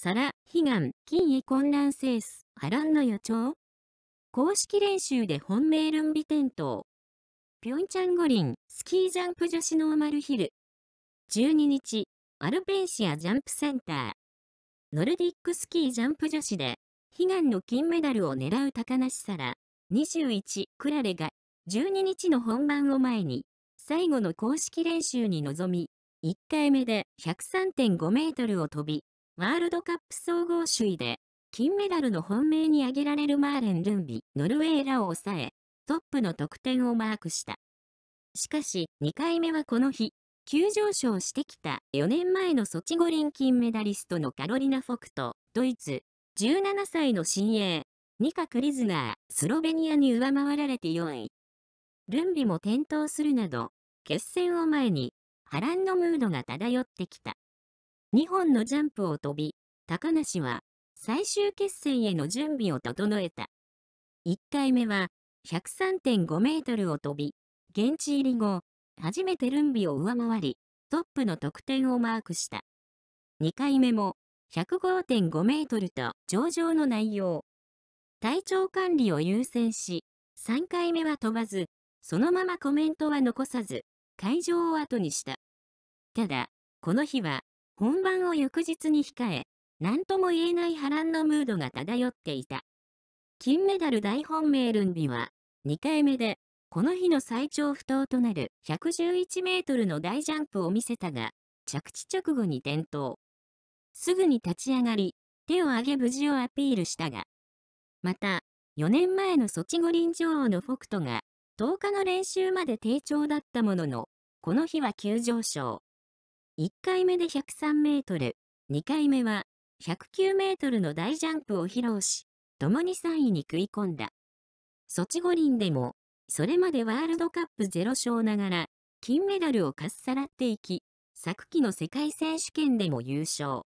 皿、悲願、金へ混乱セース、波乱の予兆公式練習で本命ルンビ転倒。ピョンチャン五輪、スキージャンプ女子ノーマルヒル。12日、アルペンシアジャンプセンター。ノルディックスキージャンプ女子で、悲願の金メダルを狙う高梨沙羅、21、クラレが、12日の本番を前に、最後の公式練習に臨み、1回目で103.5メートルを飛び、ワールドカップ総合首位で、金メダルの本命に挙げられるマーレン・ルンビ、ノルウェーらを抑え、トップの得点をマークした。しかし、2回目はこの日、急上昇してきた4年前のソチ五輪金メダリストのカロリナ・フォクと、ドイツ、17歳の新鋭、ニカ・クリズナー、スロベニアに上回られて4位。ルンビも転倒するなど、決戦を前に、波乱のムードが漂ってきた。2本のジャンプを飛び、高梨は最終決戦への準備を整えた。1回目は103.5メートルを飛び、現地入り後、初めてルンビを上回り、トップの得点をマークした。2回目も105.5メートルと上々の内容。体調管理を優先し、3回目は飛ばず、そのままコメントは残さず、会場を後にした。ただ、この日は本番を翌日に控え、何とも言えない波乱のムードが漂っていた。金メダル大本命ルンビは、2回目で、この日の最長不当となる111メートルの大ジャンプを見せたが、着地直後に転倒。すぐに立ち上がり、手を挙げ無事をアピールしたが、また、4年前のソチ五輪女王のフォクトが、10日の練習まで低調だったものの、この日は急上昇。1回目で103メートル、2回目は109メートルの大ジャンプを披露し、共に3位に食い込んだ。ソチ五輪でも、それまでワールドカップ0勝ながら、金メダルをかっさらっていき、昨季の世界選手権でも優勝。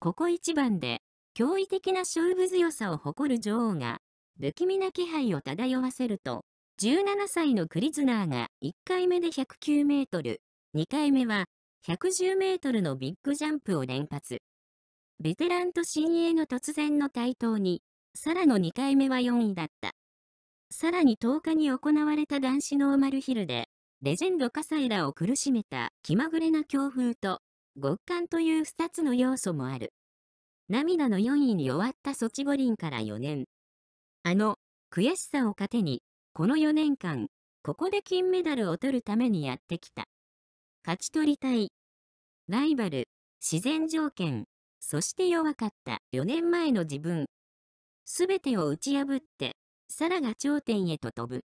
ここ一番で、驚異的な勝負強さを誇る女王が、不気味な気配を漂わせると、17歳のクリズナーが1回目で109メートル、2回目は110メートルのビッグジャンプを連発。ベテランと新鋭の突然の台頭に、サラの2回目は4位だった。さらに10日に行われた男子ノーマルヒルで、レジェンド葛西らを苦しめた気まぐれな強風と、極寒という2つの要素もある。涙の4位に終わったソチ五輪から4年。あの、悔しさを糧に、この4年間、ここで金メダルを取るためにやってきた。勝ち取りたい。ライバル、自然条件、そして弱かった4年前の自分。すべてを打ち破って、サラが頂点へと飛ぶ。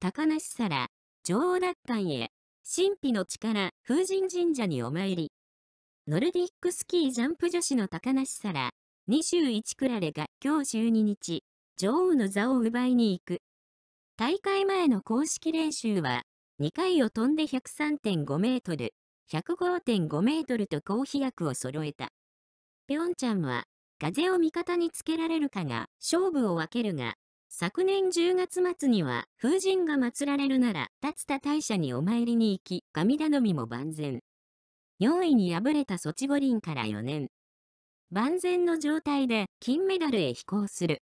高梨沙羅、女王奪還へ、神秘の力、風神神社にお参り。ノルディックスキージャンプ女子の高梨沙羅、21クラレが今日12日、女王の座を奪いに行く。大会前の公式練習は、2回を飛んで103.5メートル、105.5メートルと高飛躍を揃えた。ぴょんちゃんは、風を味方につけられるかが勝負を分けるが、昨年10月末には風神が祀られるなら、立田大社にお参りに行き、神頼みも万全。4位に敗れたソチ五輪から4年。万全の状態で金メダルへ飛行する。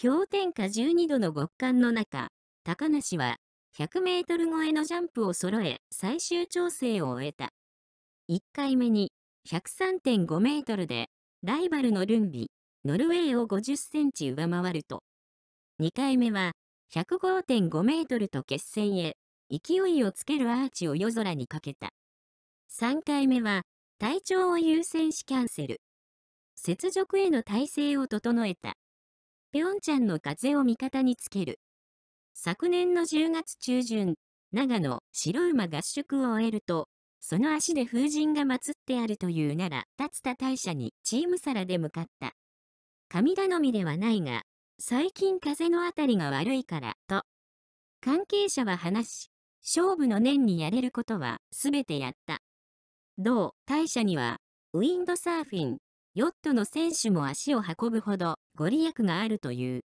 氷点下12度の極寒の中、高梨は100メートル超えのジャンプを揃え、最終調整を終えた。1回目に103.5メートルで、ライバルのルンビ、ノルウェーを50センチ上回ると、2回目は105.5メートルと決戦へ、勢いをつけるアーチを夜空にかけた。3回目は、体調を優先しキャンセル。雪辱への体制を整えた。ぴょんちゃんの風を味方につける。昨年の10月中旬、長野白馬合宿を終えると、その足で風神が祀ってあるというなら、立田大社にチーム皿で向かった。神頼みではないが、最近風のあたりが悪いから、と。関係者は話し、勝負の年にやれることはすべてやった。同大社には、ウィンドサーフィン、ヨットの選手も足を運ぶほどご利益があるという。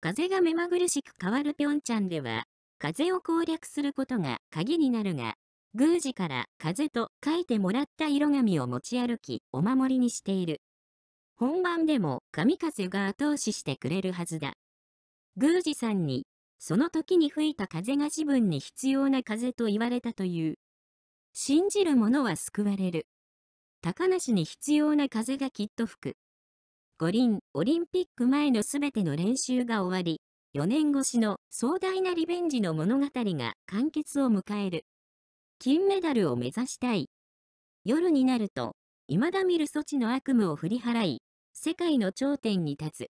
風が目まぐるしく変わるぴょんちゃんでは、風を攻略することが鍵になるが、宮司から風と書いてもらった色紙を持ち歩き、お守りにしている。本番でも神風が後押ししてくれるはずだ。宮司さんに、その時に吹いた風が自分に必要な風と言われたという。信じる者は救われる。高梨に必要な風がきっと吹く。五輪オリンピック前のすべての練習が終わり、4年越しの壮大なリベンジの物語が完結を迎える。金メダルを目指したい。夜になると、未だ見る措置の悪夢を振り払い、世界の頂点に立つ。